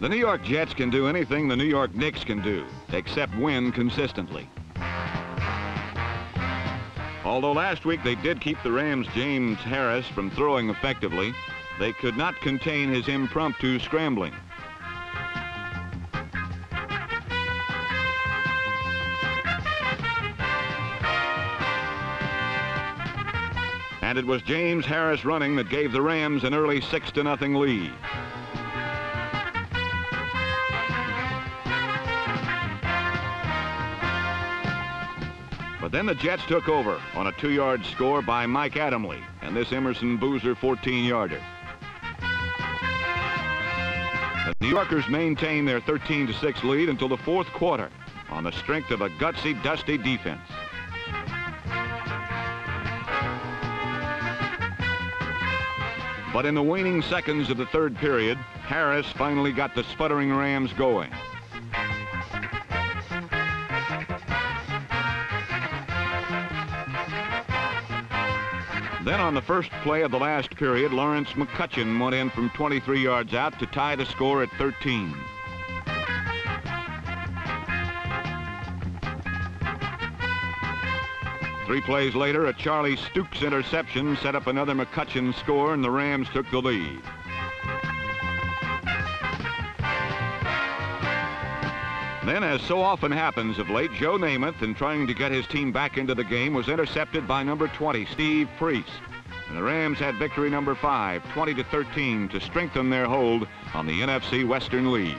The New York Jets can do anything the New York Knicks can do, except win consistently. Although last week they did keep the Rams' James Harris from throwing effectively, they could not contain his impromptu scrambling. And it was James Harris running that gave the Rams an early 6 to nothing lead. But then the Jets took over on a two-yard score by Mike Adamle and this Emerson Boozer 14-yarder. The New Yorkers maintained their 13-6 lead until the fourth quarter on the strength of a gutsy, dusty defense. But in the waning seconds of the third period, Harris finally got the sputtering Rams going. Then on the first play of the last period, Lawrence McCutcheon went in from 23 yards out to tie the score at 13. Three plays later, a Charlie Stukes interception set up another McCutcheon score, and the Rams took the lead. Then, as so often happens of late, Joe Namath, in trying to get his team back into the game, was intercepted by number 20, Steve Preece. And the Rams had victory number 5, 20 to 13, to strengthen their hold on the NFC Western League.